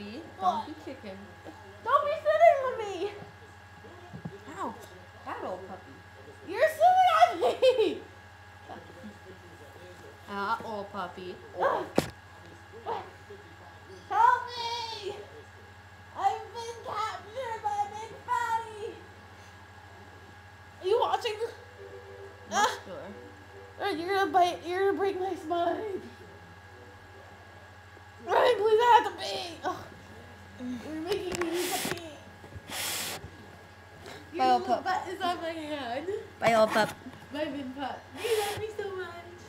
Beefy, don't be kicking. Don't be sitting on me! Ow, that old puppy. You're sitting on me! Ah, old puppy. Old. Help me! I've been captured by a big fatty! Are you watching? Uh, sure. You're gonna bite, you're gonna break my spine! Ryan, please, I have to pee! Is on my hand. Bye, old pup. My big butt. You love me so much.